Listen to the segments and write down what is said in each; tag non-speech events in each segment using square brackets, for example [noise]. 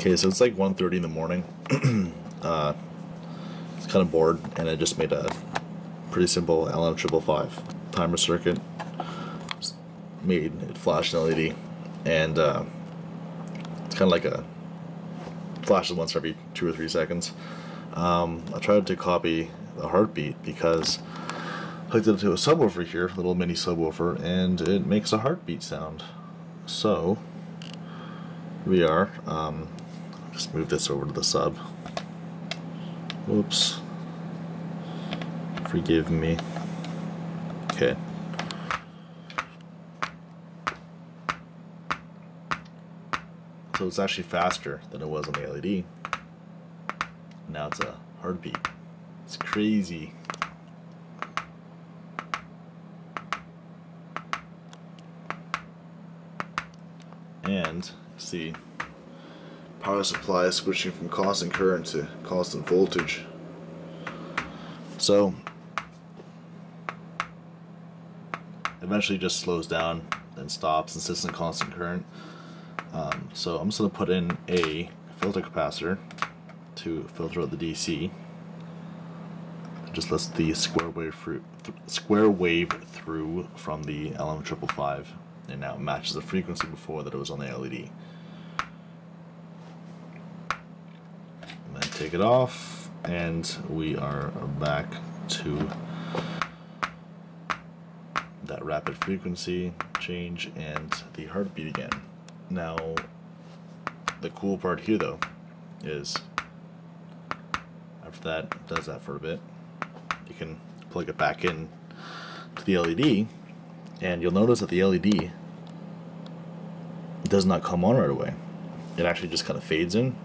Okay, so it's like 1.30 in the morning. [clears throat] uh, it's kind of bored, and I just made a pretty simple LM555 timer circuit. Just made it flash an LED, and uh, it's kind of like a flashes once every two or three seconds. Um, I tried to copy the heartbeat because I hooked it up to a subwoofer here, a little mini subwoofer, and it makes a heartbeat sound. So, we are. Um, just move this over to the sub. Whoops. Forgive me. Okay. So it's actually faster than it was on the LED. Now it's a heartbeat. It's crazy. And see power supply switching from constant current to constant voltage. So eventually just slows down and stops and sits in constant current. Um, so I'm just going to put in a filter capacitor to filter out the DC. Just lets the square wave through, th square wave through from the LM555, and now it matches the frequency before that it was on the LED. And then take it off, and we are back to that rapid frequency change and the heartbeat again. Now, the cool part here though is after that does that for a bit, you can plug it back in to the LED and you'll notice that the LED does not come on right away. It actually just kind of fades in.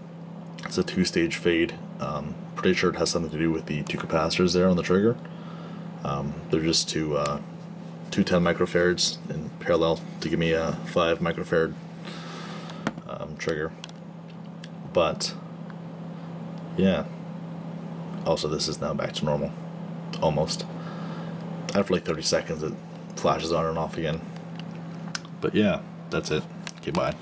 It's a two-stage fade. Um, pretty sure it has something to do with the two capacitors there on the trigger. Um, they're just two, uh, two 10 microfarads in parallel to give me a 5 microfarad um, trigger. But, yeah. Also, this is now back to normal. Almost. After like 30 seconds, it flashes on and off again. But yeah, that's it. Okay, bye.